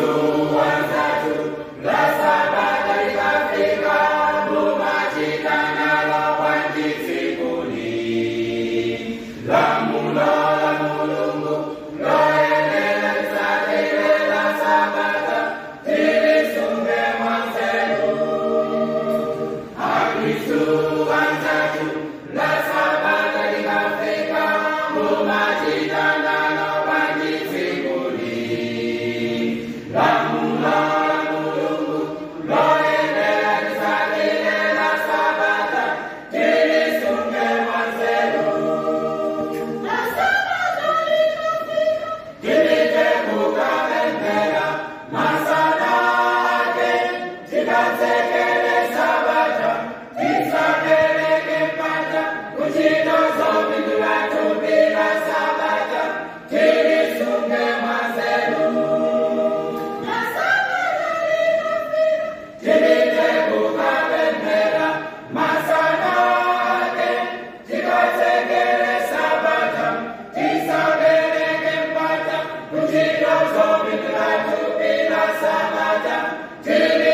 you. Till